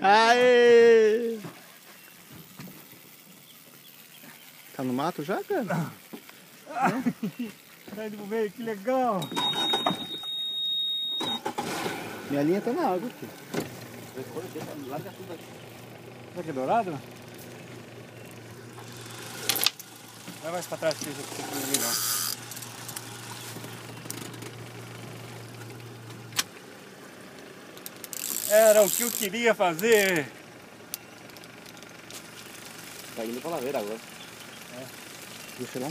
Aê! Tá no mato já, cara? Tá indo pro meio, que legal! Minha linha tá na água aqui. Será que é dourado? Vai mais pra trás que eu não vi Era o que eu queria fazer. Tá indo pra laveira agora. Deixa lá.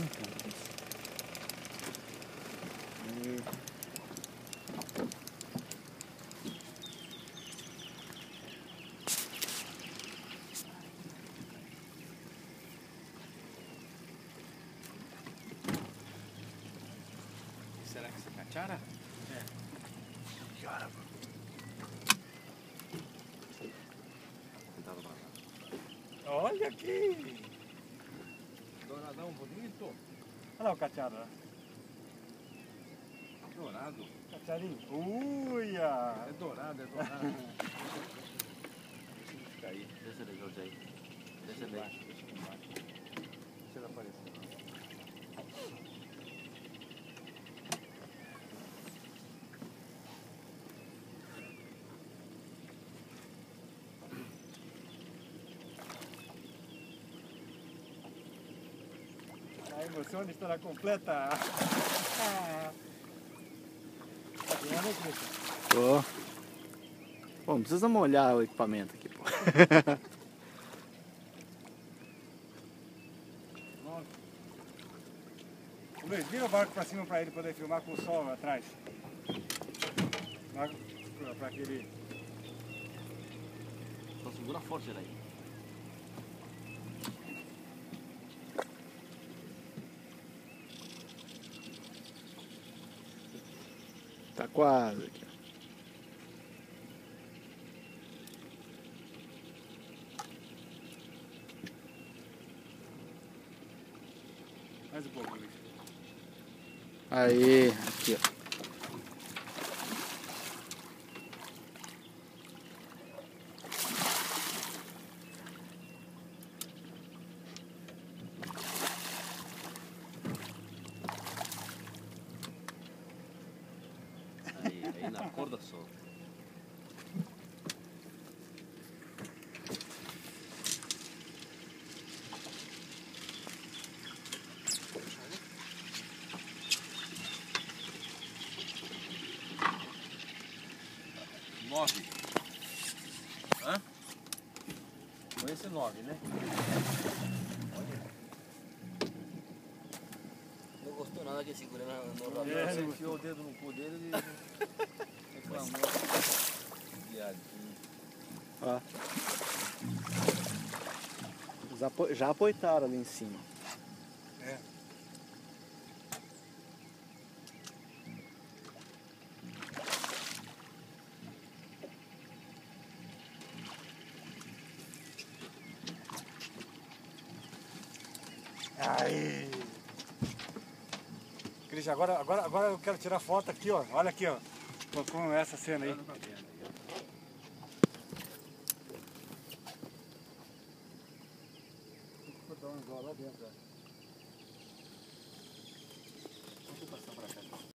Será que você é cachara? Olha aqui. Douradão bonito. Olha lá o cateado. ó. Dourado. Cateadinho. Uia. É dourado, é dourado. Deixa ele ficar aí. Deixa ele, Jorge aí. Deixa ele aí. Deixa ele embaixo. A emoção estará completa. Tô. Pô, não precisa molhar o equipamento aqui, pô. Luiz, vira o barco pra cima pra ele poder filmar com o sol atrás. Pra- Pra aquele. Só segura forte ele aí. Tá quase aqui. Mais um pouco, Luiz. Aí, aqui, ó. Na corda só. Nove. Hã? Foi esse nove, né? Não gostou nada que segura na- no radar. É, Você não enfiou o dedo no cu dele e Já, apo- já apoitaram ali em cima. É. Aí. Cristian, agora, agora, agora eu quero tirar foto aqui, ó. Olha aqui, ó. Com essa cena aí. Igual lá dentro, ó.